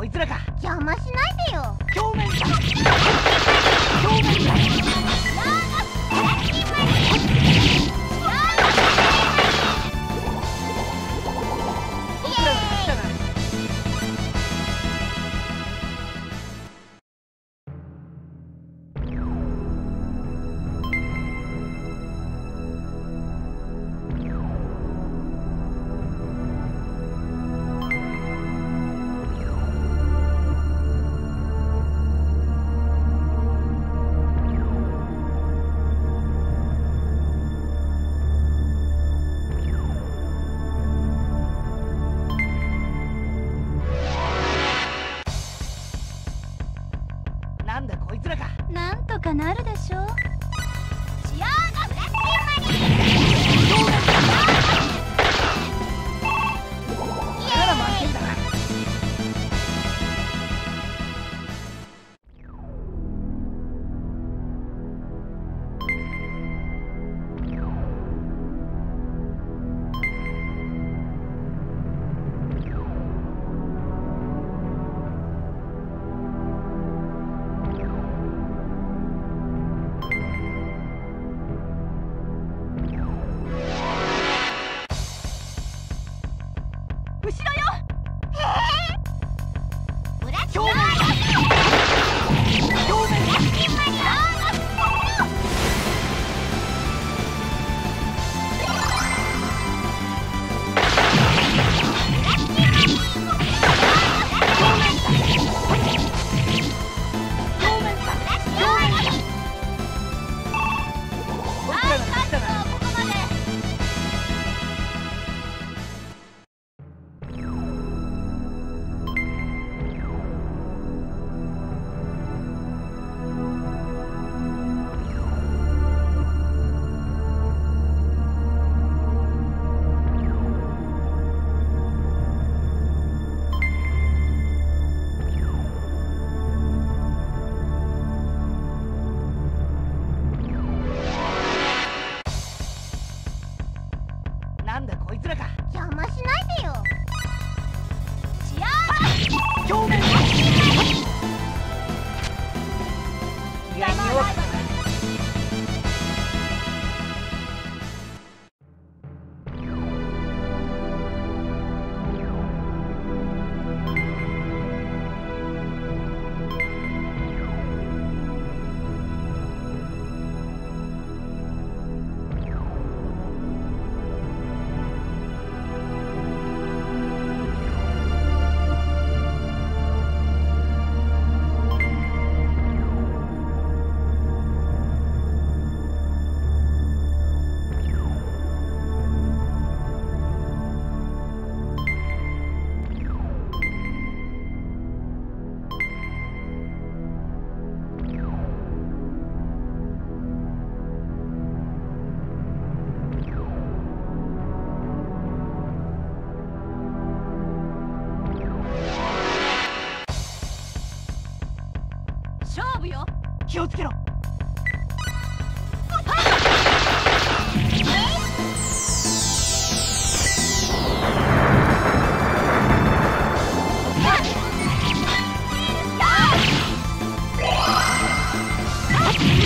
こいつらか。邪魔しないでよ。表面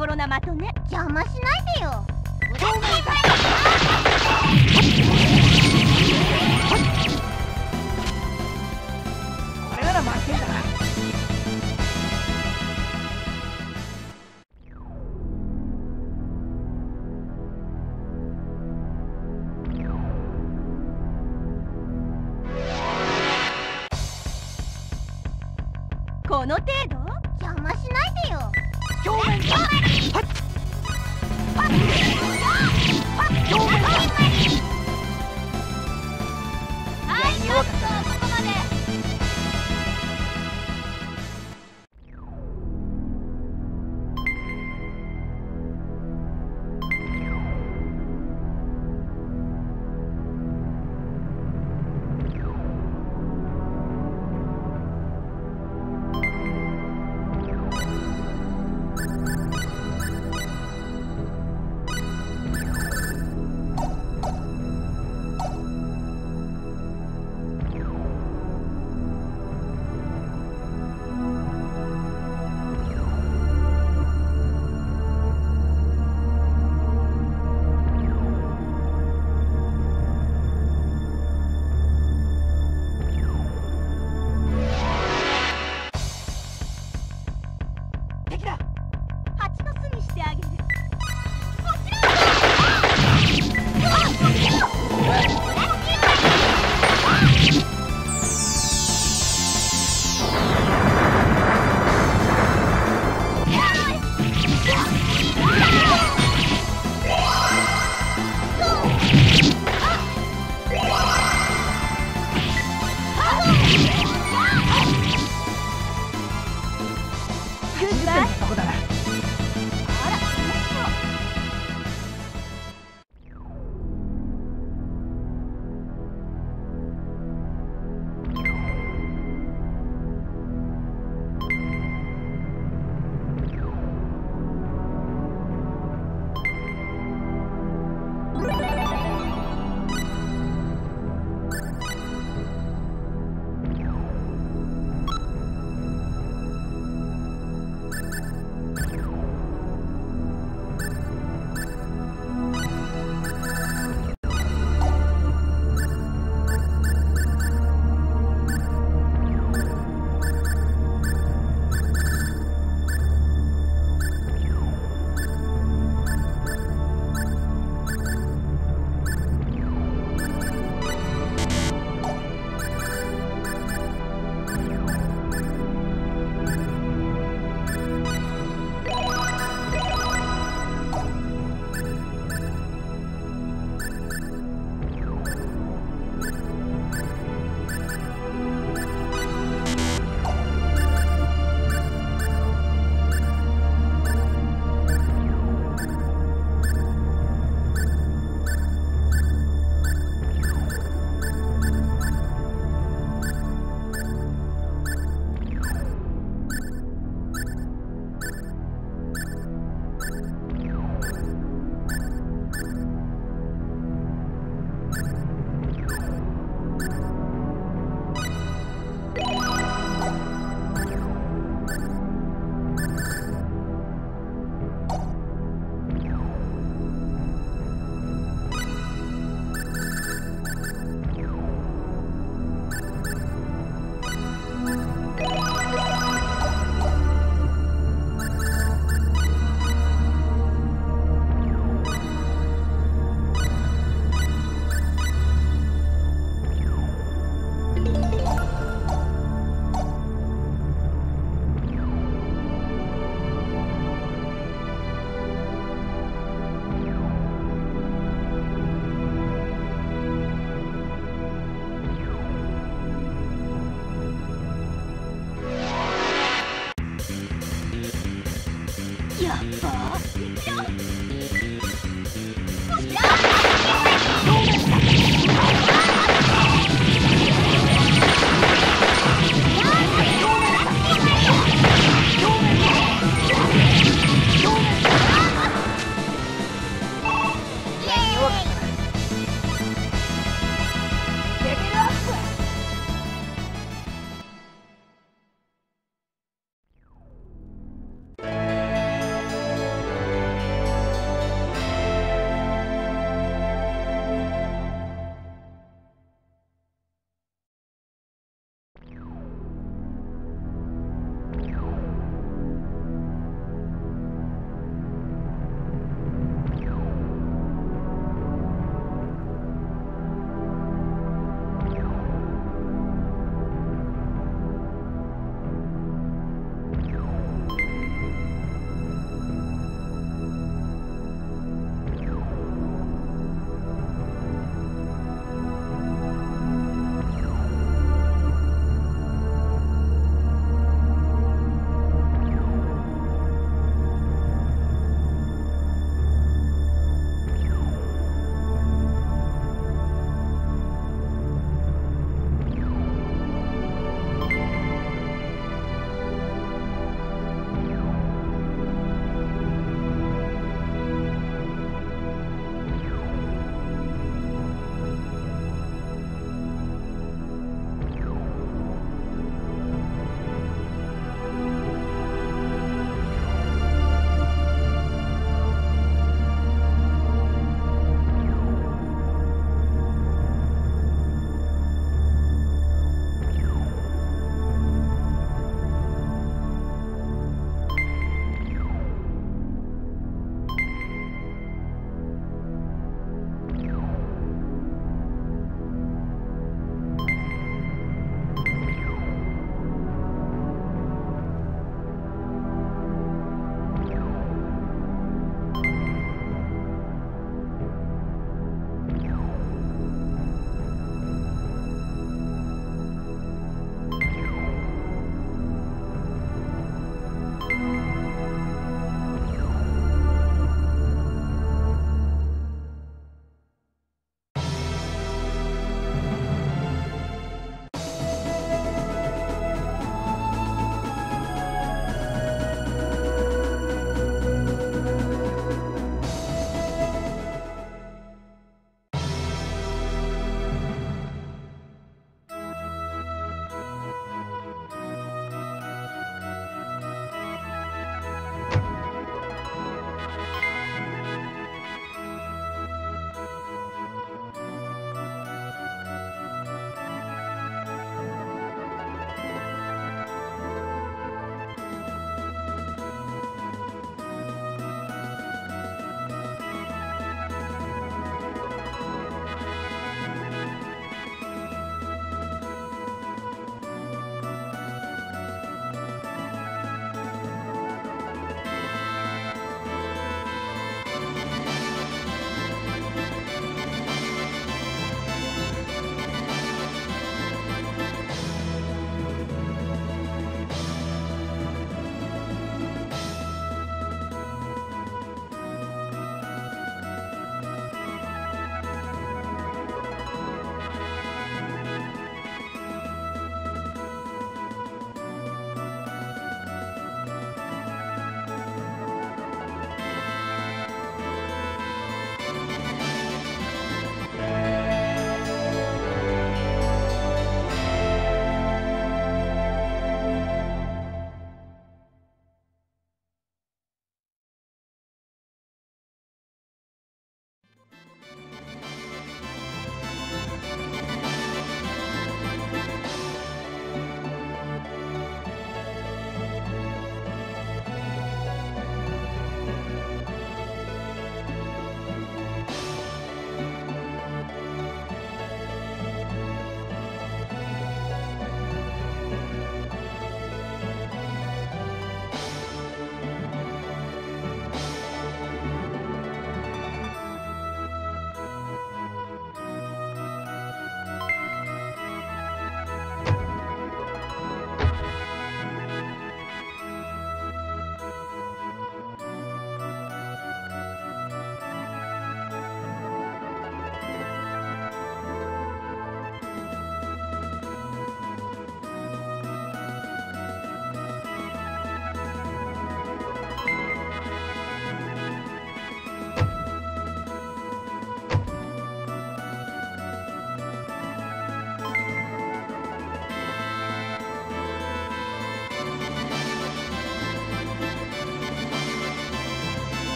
頃な的ね。邪魔しないでよ。これなら負けんだな。この程度？邪魔しないでよ表面